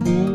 Música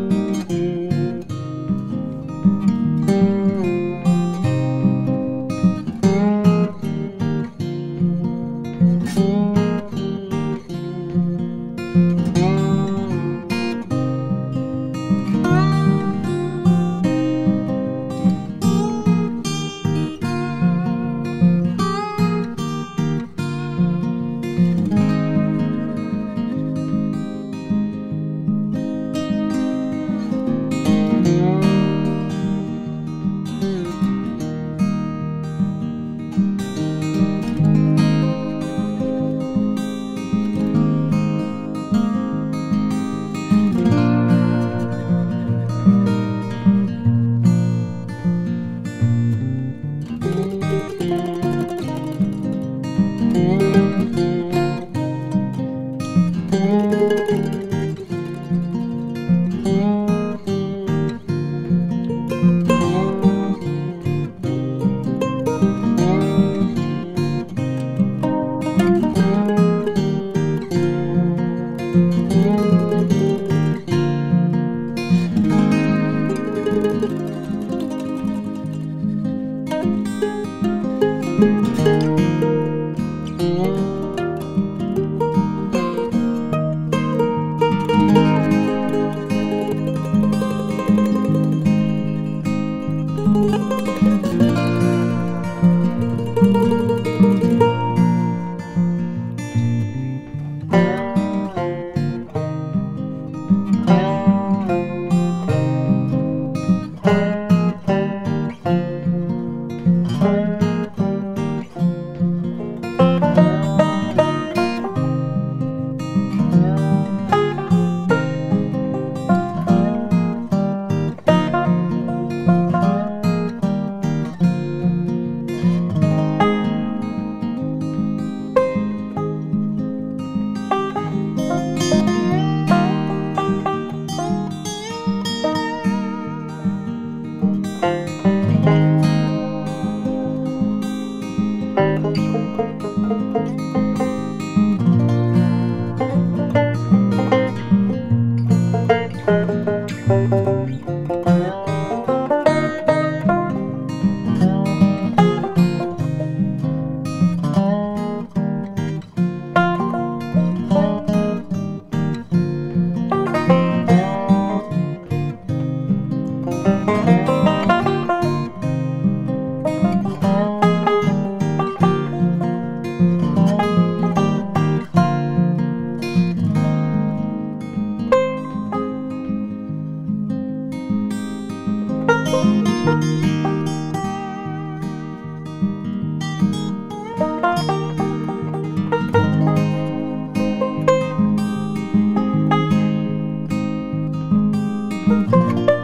Música